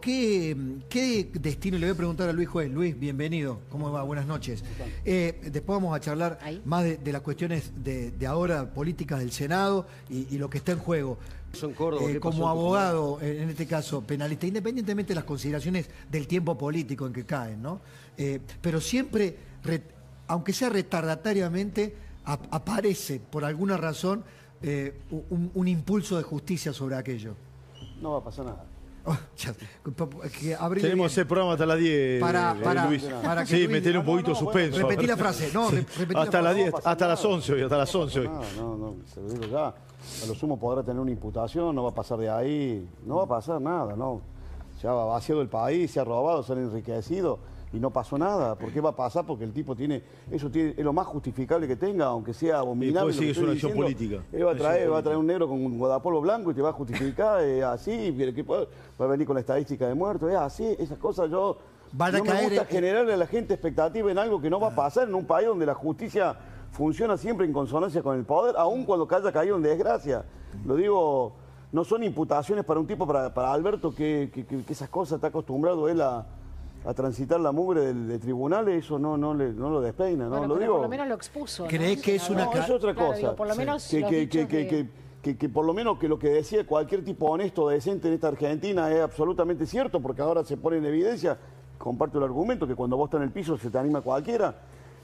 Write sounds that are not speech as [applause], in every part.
¿qué, ¿qué destino? Le voy a preguntar a Luis Juez. Luis, bienvenido. ¿Cómo va? Buenas noches. Eh, después vamos a charlar Ahí. más de, de las cuestiones de, de ahora, políticas del Senado y, y lo que está en juego. Son Córdoba, Eh, ¿qué pasó como abogado, en en este caso penalista, independientemente de las consideraciones del tiempo político en que caen, ¿no? Eh, pero siempre, re- aunque sea retardatariamente, ap- aparece por alguna razón eh, un, un impulso de justicia sobre aquello. No va a pasar nada. Oh, Tenemos bien. ese programa hasta las 10. Para- eh, para- Luis. para que sí, Luis- metele un No, no, poquito de no, suspenso. bueno, Repetí la frase, no, re- repetí la Hasta las frase. 10, pasa hasta las nada. 11 hoy, hasta las 11 hoy. No, no, no, se lo digo ya. A lo sumo podrá tener una imputación, no va a pasar de ahí, no va a pasar nada, no. Se ha vaciado el país, se ha robado, se han enriquecido y no pasó nada. ¿Por qué va a pasar? Porque el tipo tiene, eso tiene, es lo más justificable que tenga, aunque sea abominable. sí es una acción política. Él va a traer, va a traer un negro con un guardapolvo blanco y te va a justificar, es así, que va a venir con la estadística de muertos, es así, esas cosas yo. Van a no caer me gusta en- generarle a la gente expectativa en algo que no va a pasar en un país donde la justicia funciona siempre en consonancia con el poder, aun cuando haya caído en desgracia. Lo digo, no son imputaciones para un tipo, para, para Alberto, que- que esas cosas está acostumbrado él a, a transitar la mugre de tribunales, eso no, no, le- no lo despeina, ¿no? Bueno, lo pero digo. por lo menos lo expuso. ¿no? ¿Crees que es una No, es otra Claro, cosa. digo, por lo Sí. menos que, los que- dichos que- de- que- que- que por lo menos que lo que decía cualquier tipo honesto, decente en esta Argentina es absolutamente cierto, porque ahora se pone en evidencia, comparto el argumento, que cuando vos estás en el piso se te anima cualquiera.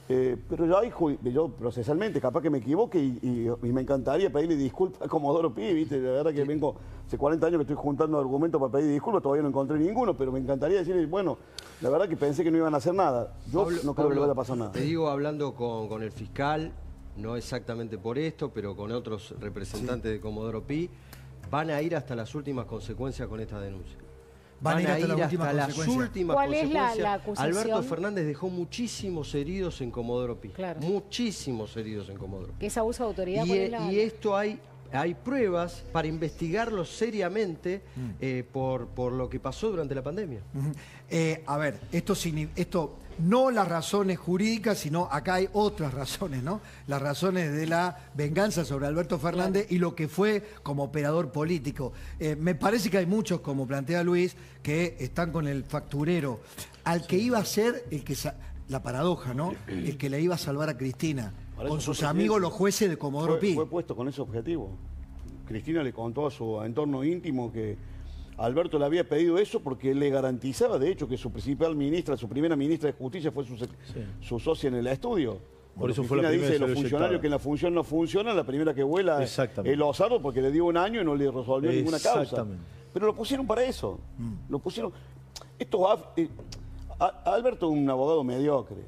Eh, pero yo, ahí, ju- yo procesalmente, capaz que me equivoque y, y- y me encantaría pedirle disculpas a Comodoro Pi, ¿viste? La verdad que vengo, hace 40 años que estoy juntando argumentos para pedir disculpas, todavía no encontré ninguno, pero me encantaría decirle, bueno, la verdad que pensé que no iban a hacer nada. Yo Pablo- no creo que le Pablo, vaya a pasar nada. Te digo, hablando con, con el fiscal, no exactamente por esto, pero con otros representantes de Comodoro Pi, van a ir hasta las últimas consecuencias con esta denuncia. Van a ir hasta las últimas las consecuencias. últimas ¿Cuál es la- la acusación? Alberto Fernández dejó muchísimos heridos en Comodoro Pi. Claro. Muchísimos heridos en Comodoro Pi. Que es abuso de autoridad. Y, ¿cuál es la- y esto hay, hay pruebas para investigarlo seriamente Mm. eh, por, por lo que pasó durante la pandemia. Eh, a ver, esto, esto no las razones jurídicas, sino acá hay otras razones, ¿no? Las razones de la venganza sobre Alberto Fernández y lo que fue como operador político. Eh, me parece que hay muchos, como plantea Luis, que están con el facturero, al que iba a ser el que la paradoja, ¿no? El que le iba a salvar a Cristina, con sus amigos los jueces de Comodoro Pi. fue puesto con ese objetivo. Cristina le contó a su entorno íntimo que Alberto le había pedido eso porque le garantizaba, de hecho, que su principal ministra, su primera ministra de Justicia fue su, su socia en el estudio. Por eso fue la primera dice los funcionarios que en la función no funcionan, la primera que vuela es el osado porque le dio un año y no le resolvió ninguna causa. Exactamente. Pero lo pusieron para eso. Mm. Lo pusieron. Esto eh, a- Alberto es un abogado mediocre,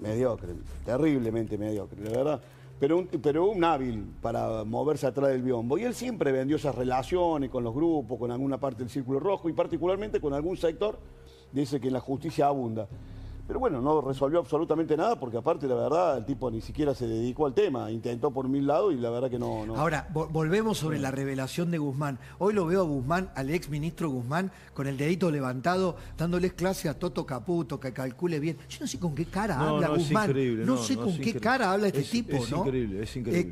mediocre, terriblemente mediocre, la verdad. Pero un, pero un hábil para moverse atrás del biombo. Y él siempre vendió esas relaciones con los grupos, con alguna parte del círculo rojo y particularmente con algún sector ese que la justicia abunda. Pero bueno, no resolvió absolutamente nada porque aparte, la verdad, el tipo ni siquiera se dedicó al tema. Intentó por mil lados y la verdad que no... no. Ahora, vo- volvemos sobre la revelación de Guzmán. Hoy lo veo a Guzmán, al ex ministro Guzmán, con el dedito levantado, dándoles clase a Toto Caputo, que calcule bien. Yo no sé con qué cara No, habla no, es Guzmán. increíble, no, no, sé no, con es qué increíble. cara habla este Es- tipo, es ¿no? increíble, es increíble. Eh,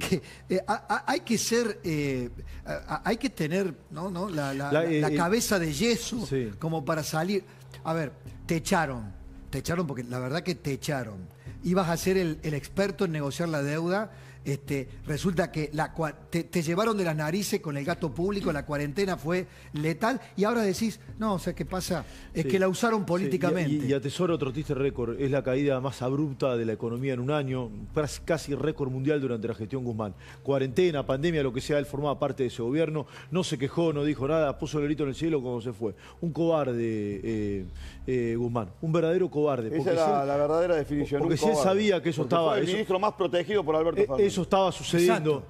que, eh, a- a- hay que ser, eh, a- a- hay que tener ¿no? ¿no? La, la- La- la- eh, la cabeza de yeso sí. como para salir. A ver, te echaron. Te echaron porque la verdad que te echaron. Ibas a ser el, el experto en negociar la deuda. Este, resulta que la, te, te llevaron de las narices con el gato público, la cuarentena fue letal y ahora decís, no, o sea, ¿qué pasa? Es Sí. que la usaron Sí, políticamente. y, y atesora otro triste récord. Es la caída más abrupta de la economía en un año, casi- récord mundial durante la gestión Guzmán. Cuarentena, pandemia, lo que sea, él formaba parte de ese gobierno, no se quejó, no dijo nada, puso el grito en el cielo cuando se fue. Un cobarde, eh, eh, Guzmán, un verdadero cobarde. Esa era si él- la verdadera definición. porque un si él sabía que eso Porque estaba- Fue el eso- ministro más protegido por Alberto Eh, Fernández. Eso estaba sucediendo.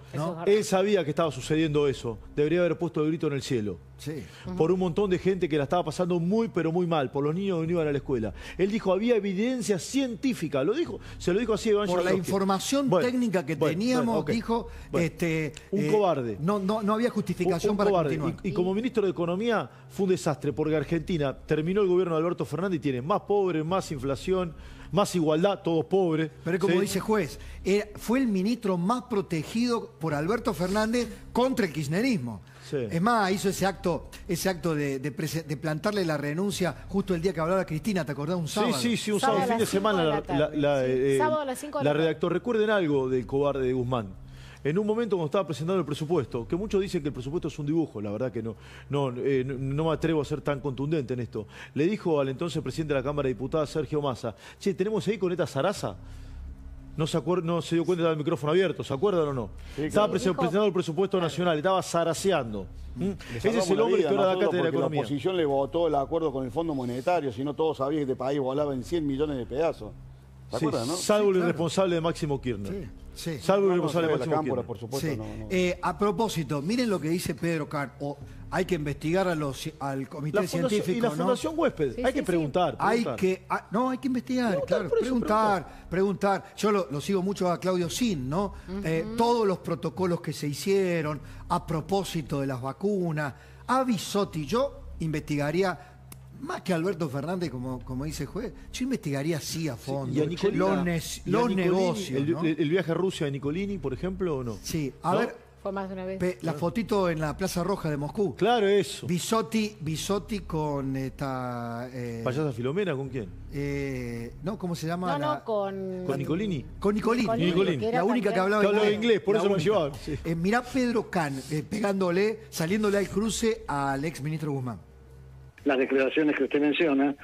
Él sabía que estaba sucediendo eso. Debería haber puesto el grito en el cielo. Sí. Por un montón de gente que la estaba pasando muy, pero muy mal. Por los niños que no iban a la escuela. Él dijo, había evidencia científica. Lo dijo, se lo dijo así a Iván Por la información Bueno, técnica que bueno, teníamos, bueno, dijo, Bueno, este, un eh, cobarde. No, no, no había justificación Un- un para cobarde. continuar. Y, y como ministro de Economía fue un desastre porque Argentina terminó el gobierno de Alberto Fernández y tiene más pobres, más inflación, más igualdad, todos pobres. Pero es como ¿sí? dice juez, era- fue el ministro más protegido por Alberto Fernández contra el kirchnerismo. Sí. Es más, hizo ese acto, ese acto de, de prese- de plantarle la renuncia justo el día que hablaba Cristina, ¿te acordás? Un sábado. Sí, sí, sí, un Sábado sábado, fin de semana de la, la tarde, la- la, sí. eh, Sábado a las cinco de la la. Recuerden algo del cobarde de Guzmán. En un momento cuando estaba presentando el presupuesto, que muchos dicen que el presupuesto es un dibujo, la verdad que no, no, eh, no, no me atrevo a ser tan contundente en esto. Le dijo al entonces presidente de la Cámara de Diputados, Sergio Massa, che, tenemos ahí con esta zaraza. No se, acuer- no se dio cuenta del micrófono abierto, ¿se acuerdan o no? estaba Sí, presentando el presupuesto nacional, estaba zaraseando. Ese es el la hombre vida que ahora da cátedra de La economía. oposición le votó el acuerdo con el Fondo Monetario, si no todos sabían que este país volaba en 100 millones de pedazos. ¿Se Sí, acuerdan, no? Salvo el claro. irresponsable de Máximo Kirchner. Sí. Salvo el No, no, de la cámpora, por supuesto, Sí. no, no. Eh, a propósito, miren lo que dice Pedro Can. O hay que investigar a los, al comité La fundación, científico. y la ¿no? Fundación Huésped, Sí, hay sí, que preguntar. Hay que, ah, no, hay que investigar, Preguntar, claro, preguntar, preguntar. Yo lo, lo sigo mucho a Claudio Sin, ¿no? Eh, todos los protocolos que se hicieron a propósito de las vacunas. A Bisotti, yo investigaría, más que Alberto Fernández, como, como dice el juez, yo investigaría sí a fondo. Y a Nicolini- los, y a ne- los Nicolini, negocios. El, ¿no? el- el viaje a Rusia de Nicolini, por ejemplo, o no? Sí, a ¿No? ver, Fue más de una vez. pe- la fotito en la Plaza Roja de Moscú. Claro, eso. Bisotti, Bisotti con esta. eh, ¿Payasa Filomena con quién? eh, no, ¿cómo se llama? No, la- no, con... ¿Con Nicolini? Con Nicolini. Nicolini, La única que hablaba Que hablaba inglés, por La eso lo única. llevaban. sí. Eh, mirá Pedro Can eh, pegándole, saliéndole al cruce al ex ministro Guzmán. Las declaraciones que usted menciona,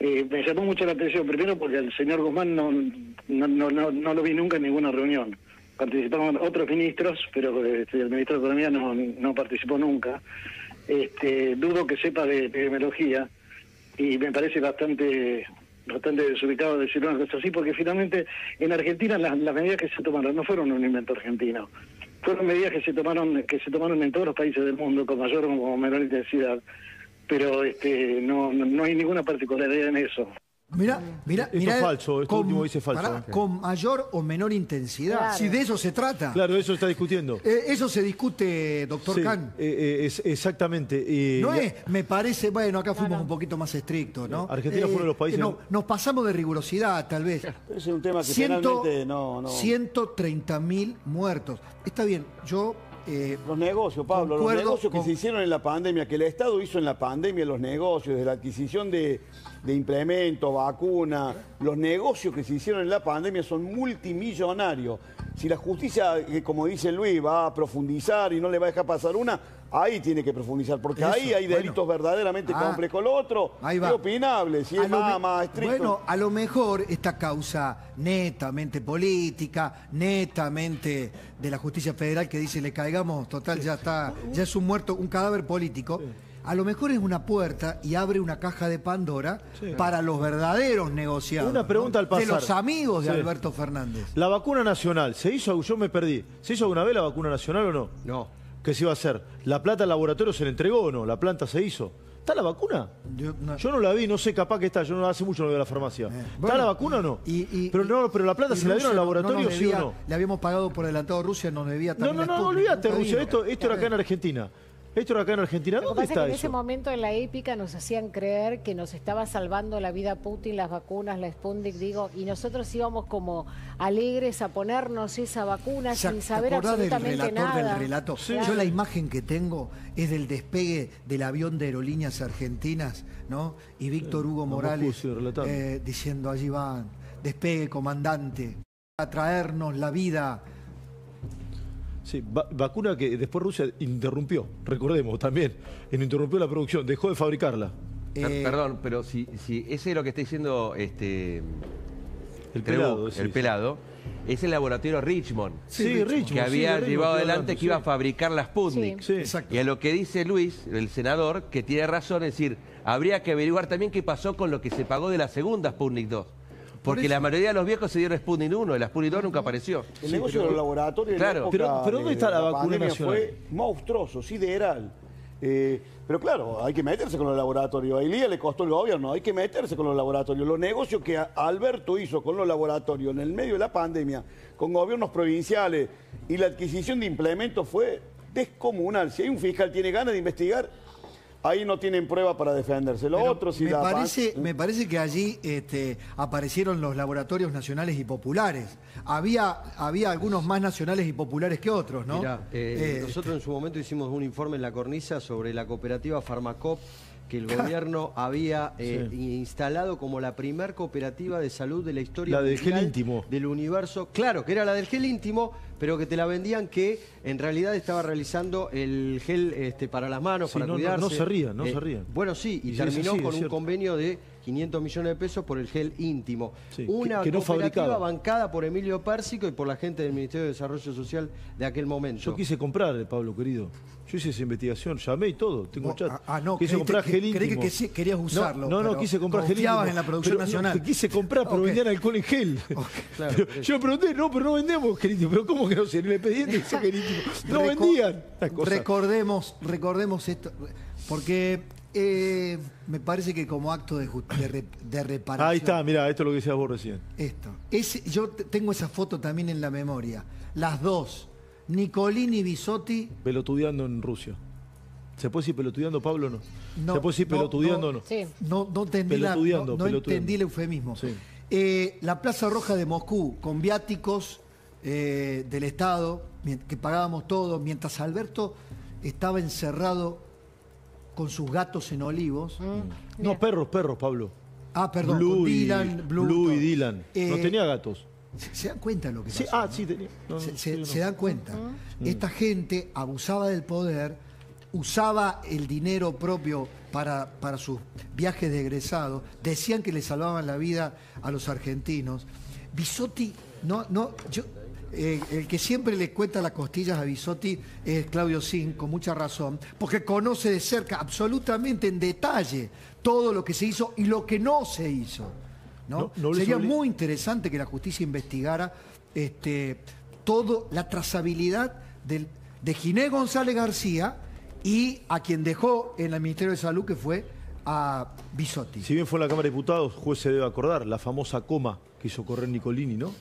eh, me llamó mucho la atención, primero porque el señor Guzmán no, no, no, no, no lo vi nunca en ninguna reunión. Participaron otros ministros, pero este, el ministro de Economía no, no participó nunca. Este, dudo que sepa de epidemiología y me parece bastante bastante desubicado decir una cosa así, porque finalmente en Argentina las, las medidas que se tomaron no fueron un invento argentino, fueron medidas que se tomaron que se tomaron en todos los países del mundo con mayor o menor intensidad, pero este no, no, no hay ninguna particularidad en eso. Mirá, mirá, Esto mirá. es falso, esto último dice falso. pará, con mayor o menor intensidad. Claro. Si de eso se trata. Claro, eso está discutiendo. Eh, eso se discute, doctor Sí, Can. eh, eh, es- exactamente. eh, No es, me parece, bueno, acá fuimos un poquito más estrictos, ¿no? Eh, Argentina fue uno de los países- No, nos pasamos de rigurosidad, tal vez. Es un tema que Ciento- no... no. 130 mil muertos. Está bien, yo... eh, Los negocios, Pablo, los negocios que con- se hicieron en la pandemia, que el Estado hizo en la pandemia, los negocios, de la adquisición de, de implementos, vacunas, los negocios que se hicieron en la pandemia son multimillonarios. Si la justicia, eh, como dice Luis, va a profundizar y no le va a dejar pasar una, ahí tiene que profundizar, porque Eso, ahí hay bueno. delitos verdaderamente Ah, compre con lo otro, ahí va. es opinable, si a es más, más estricto. Bueno, a lo mejor esta causa netamente política, netamente de la justicia federal que dice le caigamos, total, ya está, ya es un muerto, un cadáver político. A lo mejor es una puerta y abre una caja de Pandora para los verdaderos negociados. Una pregunta al De los amigos de Sí. Alberto Fernández. La vacuna nacional, ¿se hizo? Yo me perdí. ¿Se hizo alguna vez la vacuna nacional o no? No. ¿Qué se iba a hacer? ¿La plata al laboratorio se le entregó o no? ¿La planta se hizo? ¿Está la vacuna? Yo no- Yo no la vi, no sé, capaz que está. Yo no hace mucho no a la farmacia. ¿Está Eh, Bueno, la vacuna o no? y- y- pero no, pero la plata se la dieron al no- no laboratorio, nos sí o no? Le habíamos pagado por adelantado Rusia, nos debía No, también no, no, Sputnik, olvídate, Rusia. vino. Esto, esto era acá en Argentina. Esto era acá en Argentina. Lo que ¿Dónde pasa es que en ese momento en la épica nos hacían creer que nos estaba salvando la vida Putin, las vacunas, la Sputnik, digo, y nosotros íbamos como alegres a ponernos esa vacuna ¿Se- sin ¿te saber acordás del absolutamente relator nada. del relato? Sí. Yo la imagen que tengo es del despegue del avión de aerolíneas argentinas, ¿no? Y Víctor Hugo Morales eh, diciendo allí van, despegue comandante, a traernos la vida. Sí, va- vacuna que después Rusia interrumpió, recordemos también. Interrumpió la producción, dejó de fabricarla. Eh, Perdón, pero si, si ese es lo que está diciendo este El pelado. el sí. es el laboratorio Richmond, Sí, Richmond. Richmond. que había llevado adelante que iba a fabricar las Sputnik. Sí. Exacto. Y a lo que dice Luis, el senador, que tiene razón, es decir, habría que averiguar también qué pasó con lo que se pagó de la segunda Sputnik 2. Porque la mayoría de los viejos se dieron Sputnik 1 y la Sputnik 2 nunca apareció. El negocio de los laboratorios en la Claro. época Pero- pero ¿dónde de está la vacuna pandemia nacional? Fue monstruoso, sideral. Eh, pero claro, hay que meterse con los laboratorios. A Elías le costó el gobierno, hay que meterse con los laboratorios. Los negocios que Alberto hizo con los laboratorios en el medio de la pandemia, con gobiernos provinciales y la adquisición de implementos fue descomunal. Si hay un fiscal que tiene ganas de investigar, ahí no tienen prueba para defenderse. Lo Pero otro sí me, la parece, pan- me parece que allí este, aparecieron los laboratorios nacionales y populares. Había, había algunos más nacionales y populares que otros, ¿no? Mirá, eh, Eh, nosotros en su momento hicimos un informe en la cornisa sobre la cooperativa Farmacop que el [laughs] gobierno había eh, instalado como la primer cooperativa de salud de la historia La del mundial gel íntimo. del universo. Claro, que era la del gel íntimo, pero que te la vendían que en realidad estaba realizando el gel este, para las manos, Sí, para no, cuidarse. Eh, no se rían, no se rían. Bueno, sí, y, terminó sí, con un convenio de 500 millones de pesos por el gel íntimo. Sí, Una que- que no cooperativa fabricaba. bancada por Emilio Pérsico y por la gente del Ministerio de Desarrollo Social de aquel momento. Yo quise comprar, eh, Pablo querido. Yo hice esa investigación, llamé y todo, tengo vos- chat. ah, ah, no, quise comprar que- gel creí que- íntimo. que sí querías usarlo, No, no, no, quise comprar gel confiabas íntimo. en la producción Pero no, nacional. que quise comprar, pero Ok. vendían alcohol en gel. [laughs] [laughs] Claro, Pero por eso. yo pregunté, no, pero no vendemos gel íntimo. Pero ¿cómo que no sé? En el expediente dice gel íntimo. No Reco- vendían. Recordemos, recordemos esto, porque eh, me parece que como acto de, de re- de reparación. Ahí está, mirá, esto es lo que decías vos recién. Esto. Yo te- tengo esa foto también en la memoria. Las dos, Nicolini y Bisotti. Pelotudeando en Rusia. ¿Se puede decir pelotudeando, Pablo o no? No, ¿Se puede decir no, pelotudeando o no. no? Sí. No, no entendí, la- no- no pelotudeando. entendí el eufemismo. Sí. Eh, la Plaza Roja de Moscú, con viáticos eh, del Estado, que pagábamos todos, mientras Alberto estaba encerrado con sus gatos en olivos. No, perros, perros, Pablo. Ah, perdón, Blue, con y, Dylan, Blue, Blue y. Dylan. no Eh, tenía gatos. ¿Se, se dan cuenta de lo que Sí, ah, no? sí tenía. No, se, no, se- sí, no. se dan cuenta. Esta gente abusaba del poder, usaba el dinero propio para, para sus viajes de egresado, decían que le salvaban la vida a los argentinos. Bisotti, no, no, yo, eh, el que siempre le cuenta las costillas a Bisotti es Claudio Sin, con mucha razón, porque conoce de cerca, absolutamente en detalle, todo lo que se hizo y lo que no se hizo. ¿no? No- no les Sería muy interesante que la justicia investigara este, todo la trazabilidad del- de Ginés González García y a quien dejó en el Ministerio de Salud, que fue a Bisotti. Si bien fue en la Cámara de Diputados, juez se debe acordar, la famosa coma que hizo correr Nicolini, ¿no?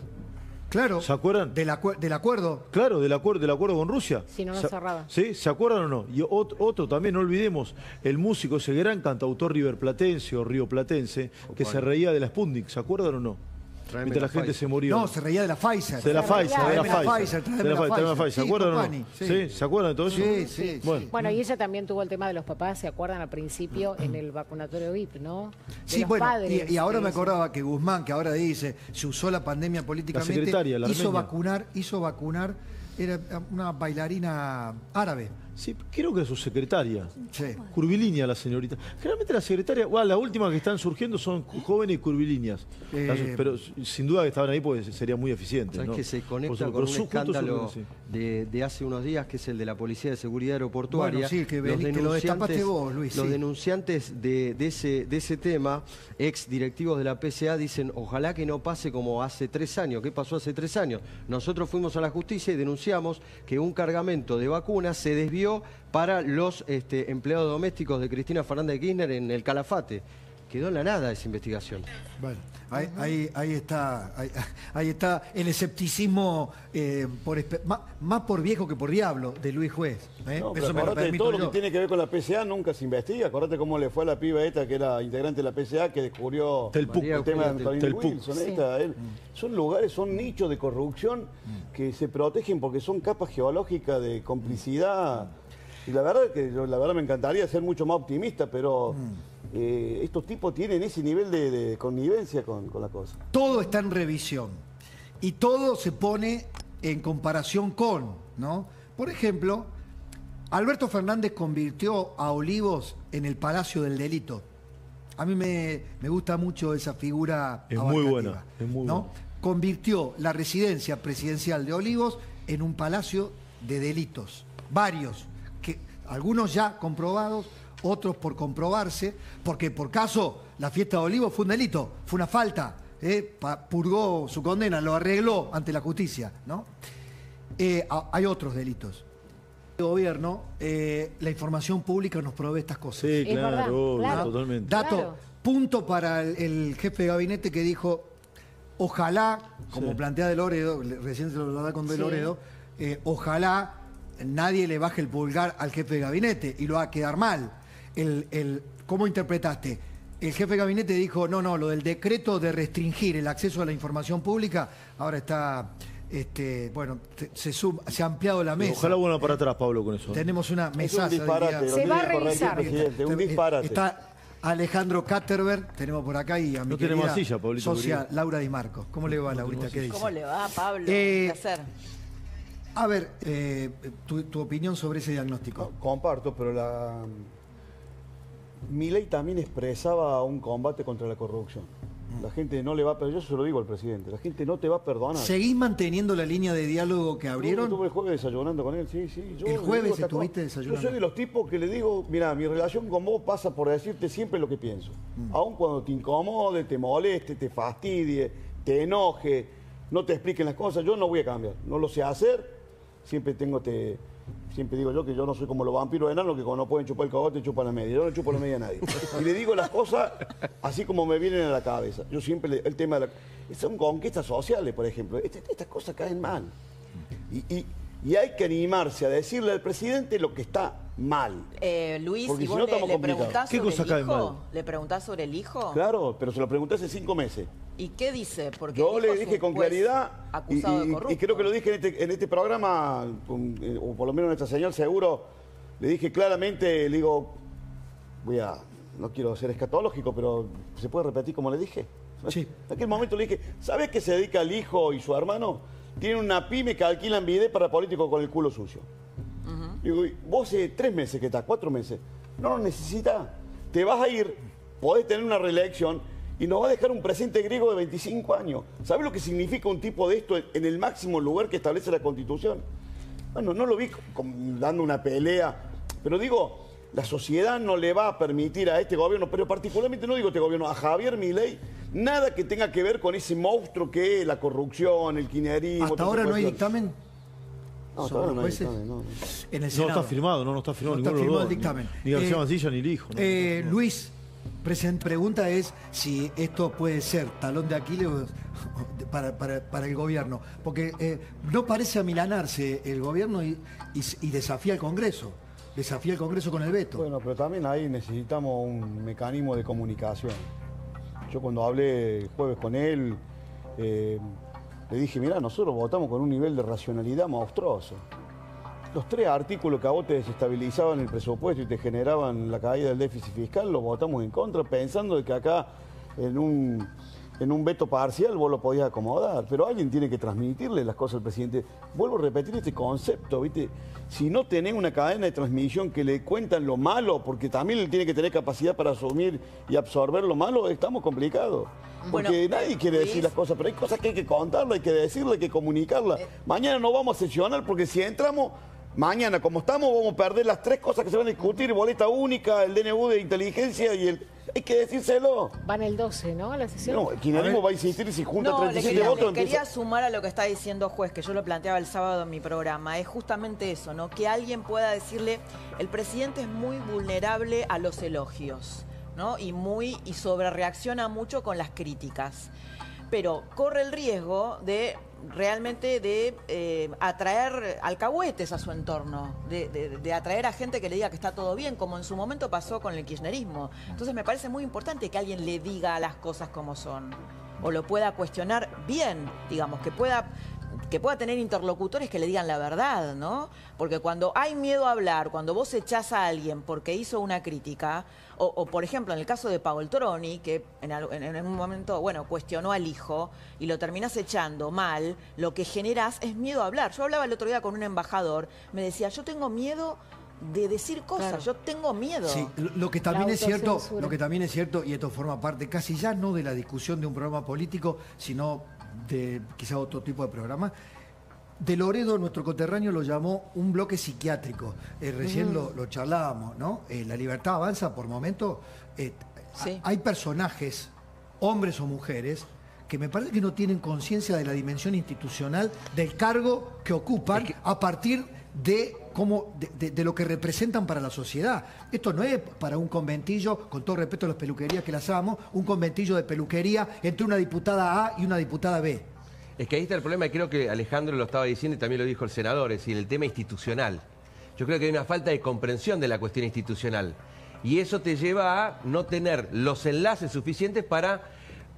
Claro. ¿Se acuerdan? Del, acue- del acuerdo. Claro, del acuerdo, del acuerdo con Rusia. Sí, no lo Se- cerraba. ¿Sí? ¿Se acuerdan o no? Y ot- otro también, no olvidemos, el músico, ese gran cantautor riverplatense o rioplatense, que se reía de la Sputnik, ¿se acuerdan o no? Mientras la la gente Pfizer. se moría. No, se reía de la Pfizer. de la Pfizer, de la la Pfizer. De la la Pfizer, la. ¿Se acuerdan o Company, no? sí. ¿se acuerdan de todo eso? Sí, sí, Bueno, Bueno, y ella también tuvo el tema de los papás, ¿se acuerdan al principio en el vacunatorio VIP, no? De Sí, los bueno, padres, y, y ahora me acordaba que Guzmán, que ahora dice, se usó la pandemia políticamente, secretaria, la hizo vacunar, hizo vacunar, era una bailarina árabe. Sí, creo que es su secretaria. Sí. Curvilínea la señorita. Generalmente las secretarias, bueno, las últimas que están surgiendo son jóvenes y curvilíneas. Eh, Las- pero sin duda que estaban ahí porque sería muy eficiente. Sabes ¿no? que se conecta con un escándalo surgen, sí. de, de hace unos días, que es el de la Policía de Seguridad Aeroportuaria. Bueno, sí, que vení- que lo vos, Luis, Los denunciantes de, de ese, de ese tema, ex directivos de la PCA, dicen, ojalá que no pase como hace tres años. ¿Qué pasó hace tres años? Nosotros fuimos a la justicia y denunciamos que un cargamento de vacunas se desvió para los este, empleados domésticos de Cristina Fernández de Kirchner en el Calafate. Quedó en la nada esa investigación. Bueno, ahí, ahí, ahí está, ahí, [laughs] ahí está el escepticismo eh, por, más, más por viejo que por diablo de Luis Juez. ¿eh? No, pero Eso me lo acordate, permito todo lo que tiene que ver con la PCA nunca se investiga. Acordate cómo le fue a la piba esta que era integrante de la PCA que descubrió Telpuc. el tema de Antonio Telpuc. Wilson. Sí. esta, él. Son lugares, son nichos de corrupción que se protegen porque son capas geológicas de complicidad. Y la verdad que yo, la verdad me encantaría ser mucho más optimista, pero eh, estos tipos tienen ese nivel de, de connivencia con, con la cosa. Todo está en revisión y todo se pone en comparación con, ¿no? Por ejemplo, Alberto Fernández convirtió a Olivos en el Palacio del Delito. A mí me, me gusta mucho esa figura. Es muy buena, es muy ¿no? buena. Convirtió la residencia presidencial de Olivos en un palacio de delitos. Varios, que algunos ya comprobados, otros por comprobarse, porque por caso la fiesta de Olivos fue un delito, fue una falta, ¿eh? Pa- purgó su condena, lo arregló ante la justicia, ¿no? Eh, a- hay otros delitos. El gobierno, eh, la información pública nos provee estas cosas. Sí, claro, totalmente. Dato, Claro. punto para el, el jefe de gabinete que dijo, ojalá, como Sí. plantea De Loredo, recién se lo da con De Sí. Loredo, eh, ojalá nadie le baje el pulgar al jefe de gabinete y lo va a quedar mal. El, el- ¿cómo interpretaste? El jefe de gabinete dijo, no, no, lo del decreto de restringir el acceso a la información pública, ahora está, este, bueno, se, suma- se ha ampliado la mesa. Ojalá vuelvan para atrás, Pablo, con eso. ¿eh? Tenemos una Es un mesa. disparate. lo Se va a revisar. presidente, un disparate. Está Alejandro Katterberg, tenemos por acá, y a mi No tenemos silla, Pablito, socia querido. Laura Di Marco. ¿Cómo le va, Laurita? ¿Qué dice? ¿Cómo le va, Pablo? Eh, Un placer. A ver, eh, tu, tu opinión sobre ese diagnóstico. No, comparto, pero la. Milei también expresaba un combate contra la corrupción. La gente no le va a perdonar, yo se lo digo al presidente, la gente no te va a perdonar. ¿Seguís manteniendo la línea de diálogo que Yo abrieron? Estuve el jueves desayunando con él, sí, sí. Yo ¿El jueves digo estuviste desayunando? Yo soy de los tipos que le digo, mira, mi relación con vos pasa por decirte siempre lo que pienso. Mm. Aun cuando te incomode, te moleste, te fastidie, te enoje, no te expliquen las cosas, yo no voy a cambiar. No lo sé hacer, siempre tengo te... Siempre digo yo que yo no soy como los vampiros enanos que cuando no pueden chupar el cogote chupan la media. Yo no chupo la media a nadie. Y le digo las cosas así como me vienen a la cabeza. Yo siempre, le- el tema de la... Son conquistas sociales, por ejemplo. Este- estas cosas caen mal. Y- y hay que animarse a decirle al presidente lo que está mal. Eh, Luis, porque ¿y si vos no le, estamos le complicados. preguntás ¿Qué sobre cosa el hijo? mal? ¿Le preguntás sobre el hijo? Claro, pero se lo pregunté hace cinco meses. ¿Y qué dice? Porque Yo le dije un con claridad, y, acusado de y- y creo que lo dije en este, en este programa, con, eh, o por lo menos en esta señal seguro, le dije claramente, le digo, voy a, no quiero ser escatológico, pero ¿se puede repetir como le dije? Sí. En aquel momento le dije, ¿sabes qué se dedica el hijo y su hermano? Tienen una pyme que alquilan video para políticos con el culo sucio. Digo, y vos hace tres meses que estás, cuatro meses, no lo necesitas. Te vas a ir, podés tener una reelección y nos va a dejar un presente griego de 25 años. ¿Sabes lo que significa un tipo de esto en, en el máximo lugar que establece la Constitución? Bueno, no lo vi como dando una pelea, pero digo, la sociedad no le va a permitir a este gobierno, pero particularmente no digo este gobierno, a Javier Milei, nada que tenga que ver con ese monstruo que es la corrupción, el quinerismo. Hasta ahora no hay dictamen No, hasta ahora no hay dictamen, no, no. en el No Senado. está firmado, no, no está firmado No está ninguno firmado los el dictamen. Ni García Eh, Mancilla ni el hijo. ¿no? Eh, Luis, pregunta es si esto puede ser talón de Aquiles para, para- para el gobierno. Porque eh, no parece amilanarse el gobierno y, y- y desafía al Congreso. Desafía al Congreso con el veto. Bueno, pero también ahí necesitamos un mecanismo de comunicación. Yo cuando hablé el jueves con él, eh, le dije, mira, nosotros votamos con un nivel de racionalidad monstruoso. Los tres artículos que a vos te desestabilizaban el presupuesto y te generaban la caída del déficit fiscal, los votamos en contra pensando de que acá en un, en un veto parcial vos lo podías acomodar. Pero alguien tiene que transmitirle las cosas al presidente. Vuelvo a repetir este concepto, ¿viste? Si no tenés una cadena de transmisión que le cuentan lo malo, porque también él tiene que tener capacidad para asumir y absorber lo malo, estamos complicados. Porque Bueno, nadie quiere decir las cosas, pero hay cosas que hay que contarlas, hay que decirlas, hay que comunicarlas. Mañana no vamos a sesionar porque si entramos, mañana como estamos, vamos a perder las tres cosas que se van a discutir, boleta única, el DNU de inteligencia y el... Hay que decírselo. Van el 12, ¿no? A la sesión. No, el kirchnerismo va a insistir y si junta No, le 37 quería, votos le quería empieza... sumar a lo que está diciendo juez, que yo lo planteaba el sábado en mi programa. Es justamente eso, ¿no? Que alguien pueda decirle, el presidente es muy vulnerable a los elogios, ¿no? Y muy, y sobrereacciona mucho con las críticas. Pero corre el riesgo de realmente de eh, atraer alcahuetes a su entorno, de, de- de atraer a gente que le diga que está todo bien, como en su momento pasó con el kirchnerismo. Entonces me parece muy importante que alguien le diga las cosas como son, o lo pueda cuestionar bien, digamos, que pueda que pueda tener interlocutores que le digan la verdad, ¿no? Porque cuando hay miedo a hablar, cuando vos echás a alguien porque hizo una crítica, o, o, por ejemplo en el caso de Paul Troni, que en, en- un momento, bueno, cuestionó al hijo y lo terminás echando mal, lo que generás es miedo a hablar. Yo hablaba el otro día con un embajador, me decía, yo tengo miedo de decir cosas, Claro. yo tengo miedo. Sí, lo, lo que también es cierto, lo que también es cierto, y esto forma parte casi ya no de la discusión de un programa político, sino de quizá otro tipo de programa. De Loredo, nuestro coterráneo lo llamó un bloque psiquiátrico. Eh, recién lo, lo charlábamos, ¿no? Eh, la libertad avanza por momento. eh, Sí. ha- Hay personajes, hombres o mujeres, que me parece que no tienen conciencia de la dimensión institucional del cargo que ocupan a partir de de- de lo que representan para la sociedad. Esto no es para un conventillo, con todo respeto a las peluquerías que las amo, un conventillo de peluquería entre una diputada A y una diputada B. Es que ahí está el problema, y creo que Alejandro lo estaba diciendo y también lo dijo el senador, es decir, el tema institucional. Yo creo que hay una falta de comprensión de la cuestión institucional. y eso te lleva a no tener los enlaces suficientes para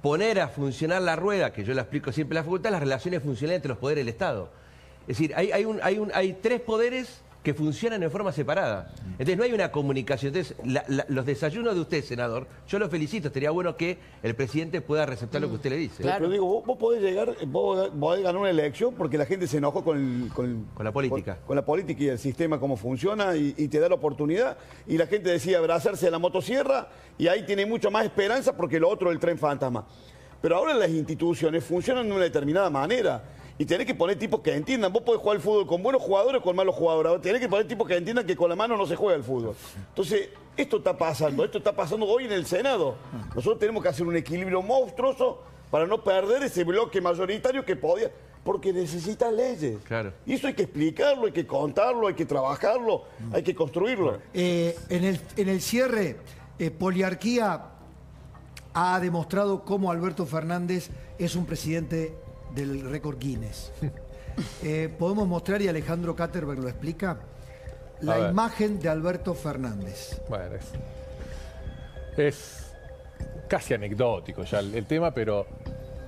poner a funcionar la rueda, que yo la explico siempre en la facultad, las relaciones funcionales entre los poderes del Estado. Es decir, hay, hay, un- hay, un- hay tres poderes que funcionan en forma separada. Entonces no hay una comunicación. Entonces, la- la- los desayunos de usted, senador, yo lo felicito. Estaría bueno que el presidente pueda receptar lo que usted le dice. Claro. Pero digo, vos, vos podés llegar, vos podés ganar una elección porque la gente se enojó con, el- con, la política. Con, con la política y el sistema, cómo funciona, y, y te da la oportunidad. Y la gente decide abrazarse a la motosierra y ahí tiene mucha más esperanza porque lo otro es el tren fantasma. Pero ahora las instituciones funcionan de una determinada manera. Y tenés que poner tipos que entiendan. Vos podés jugar al fútbol con buenos jugadores o con malos jugadores. Ahora Tenés que poner tipos que entiendan que con la mano no se juega el fútbol. Entonces, esto está pasando. Esto está pasando hoy en el Senado. Nosotros tenemos que hacer un equilibrio monstruoso para no perder ese bloque mayoritario que podía. Porque necesita leyes. Claro. Y eso hay que explicarlo, hay que contarlo, hay que trabajarlo, hay que construirlo. Eh, en, el, en el cierre, eh, Poliarquía ha demostrado cómo Alberto Fernández es un presidente del récord Guinness. Eh, Podemos mostrar, y Alejandro Katterberg lo explica, la imagen de Alberto Fernández. Bueno, es, es casi anecdótico ya el, el tema, pero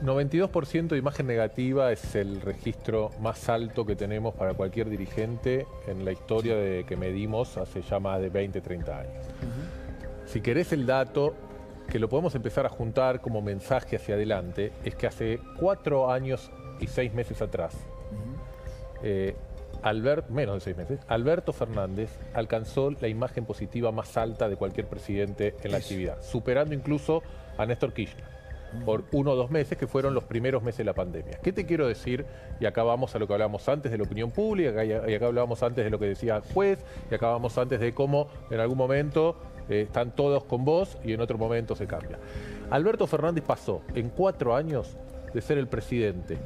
92% de imagen negativa es el registro más alto que tenemos para cualquier dirigente en la historia de que medimos hace ya más de 20, 30 años. Si querés el dato, que lo podemos empezar a juntar como mensaje hacia adelante, es que hace cuatro años y seis meses atrás, eh, Albert, menos de seis meses, Alberto Fernández alcanzó la imagen positiva más alta de cualquier presidente en la actividad, superando incluso a Néstor Kirchner por uno o dos meses, que fueron los primeros meses de la pandemia. ¿Qué te quiero decir? Y acá vamos a lo que hablábamos antes de la opinión pública, y acá- hablábamos antes de lo que decía el juez, y acá hablábamos antes de cómo en algún momento eh, están todos con vos y en otro momento se cambia. Alberto Fernández pasó en cuatro años de ser el presidente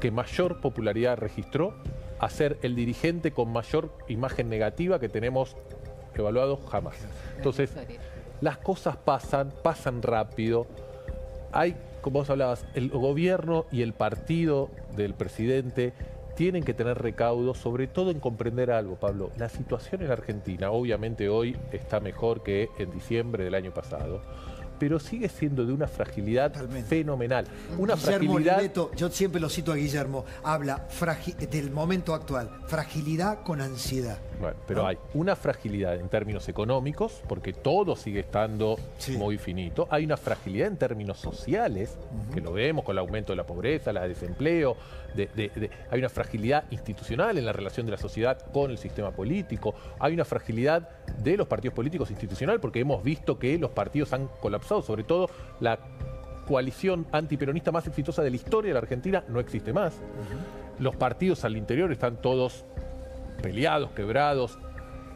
que mayor popularidad registró a ser el dirigente con mayor imagen negativa que tenemos evaluado jamás. Entonces, las cosas pasan, pasan rápido. Hay, como vos hablabas, el gobierno y el partido del presidente tienen que tener recaudo, sobre todo en comprender algo, Pablo. La situación en Argentina, obviamente hoy está mejor que en diciembre del año pasado, pero sigue siendo de una fragilidad Totalmente. fenomenal. Una Guillermo fragilidad. Yo siempre lo cito a Guillermo, habla del momento actual, fragilidad con ansiedad. Bueno, pero hay una fragilidad en términos económicos, porque todo sigue estando Sí. muy finito. Hay una fragilidad en términos sociales, que lo vemos con el aumento de la pobreza, la desempleo. De- de- de- hay una fragilidad institucional en la relación de la sociedad con el sistema político. Hay una fragilidad de los partidos políticos institucional, porque hemos visto que los partidos han colapsado, sobre todo la coalición antiperonista más exitosa de la historia de la Argentina no existe más. Los partidos al interior están todos peleados, quebrados.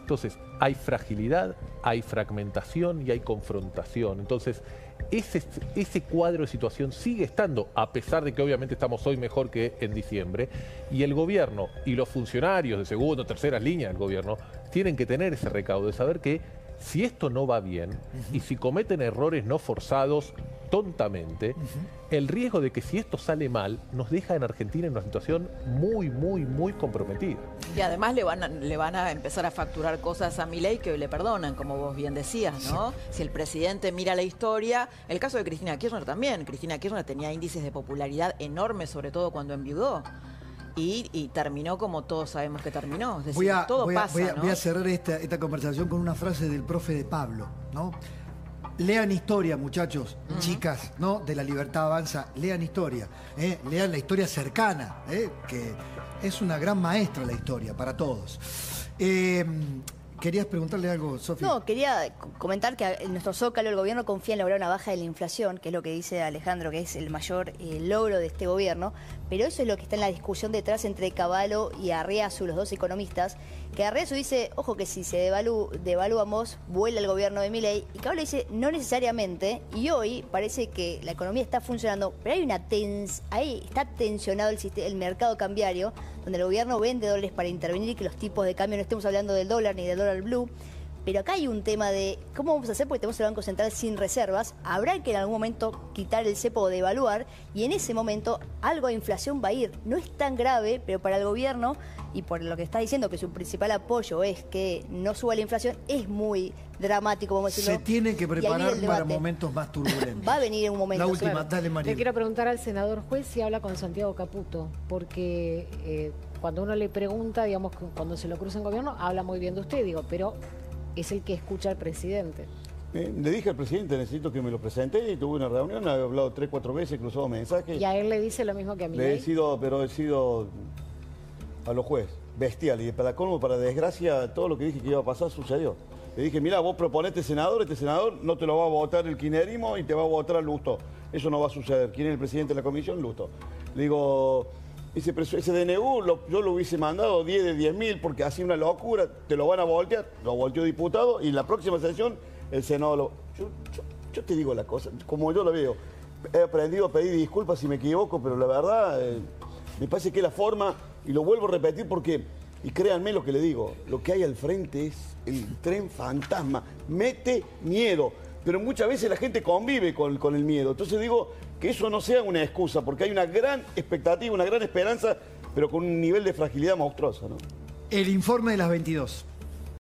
Entonces, hay fragilidad, hay fragmentación y hay confrontación. Entonces, ese, ese cuadro de situación sigue estando, a pesar de que obviamente estamos hoy mejor que en diciembre, y el gobierno y los funcionarios de segunda o tercera línea del gobierno tienen que tener ese recaudo de saber que si esto no va bien y si cometen errores no forzados tontamente, el riesgo de que si esto sale mal nos deja en Argentina en una situación muy, muy, muy comprometida. Y además le van, a, le van a empezar a facturar cosas a Milei que le perdonan, como vos bien decías, ¿no? Si el presidente mira la historia, el caso de Cristina Kirchner también. Cristina Kirchner tenía índices de popularidad enormes, sobre todo cuando enviudó. Y, y terminó como todos sabemos que terminó. Es decir, Voy a, todo voy a- pasa, voy a- ¿no? voy a cerrar esta, esta conversación con una frase del profe de Pablo, ¿no? Lean historia, muchachos, chicas, ¿no? De la libertad avanza, lean historia, ¿eh? lean la historia cercana, ¿eh? que es una gran maestra la historia para todos. Eh, ¿Querías preguntarle algo, Sofía? No, quería comentar que en nuestro Zócalo el gobierno confía en lograr una baja de la inflación, que es lo que dice Alejandro, que es el mayor eh, logro de este gobierno, pero eso es lo que está en la discusión detrás entre Caballo y Arriazu, los dos economistas, que Arriazu dice, ojo que si se devaluamos, vuela el gobierno de Milei, y Caballo dice, no necesariamente, y hoy parece que la economía está funcionando, pero hay una tens ahí está tensionado el, siste- el mercado cambiario, donde el gobierno vende dólares para intervenir y que los tipos de cambio no estemos hablando del dólar ni del dólar blue, pero acá hay un tema de cómo vamos a hacer porque tenemos el Banco Central sin reservas. Habrá que en algún momento quitar el cepo o devaluar y en ese momento algo de inflación va a ir. No es tan grave, pero para el gobierno y por lo que está diciendo que su principal apoyo es que no suba la inflación, es muy dramático, vamos a decirlo. Se tiene que preparar para momentos más turbulentos. [laughs] Va a venir un momento. La última, claro. dale Le María. quiero preguntar al senador juez si habla con Santiago Caputo, porque eh, cuando uno le pregunta, digamos, cu- cuando se lo cruza en gobierno, habla muy bien de usted, digo, pero es el que escucha al presidente. Eh, le dije al presidente, necesito que me lo presente y tuve una reunión, he hablado tres, cuatro veces, cruzado mensajes. Y a él le dice lo mismo que a mí. Le he sido, pero he sido a los jueces, bestial. Y para colmo, para desgracia, todo lo que dije que iba a pasar sucedió. Le dije, mira, vos proponete senador, este senador no te lo va a votar el kirchnerismo y te va a votar Lusto. Eso no va a suceder. ¿Quién es el presidente de la comisión? Lusto. Le digo, ese, ese DNU yo lo hubiese mandado 10 de 10 mil porque hacía una locura, te lo van a voltear, lo volteó diputado y en la próxima sesión el Senado lo... Yo, te digo la cosa, como yo lo veo, he aprendido a pedir disculpas si me equivoco, pero la verdad eh, me parece que la forma, y lo vuelvo a repetir porque, y créanme lo que le digo, lo que hay al frente es el tren fantasma, mete miedo, pero muchas veces la gente convive con, con el miedo, entonces digo que eso no sea una excusa, porque hay una gran expectativa, una gran esperanza, pero con un nivel de fragilidad monstruosa. El informe de las 22.